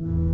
you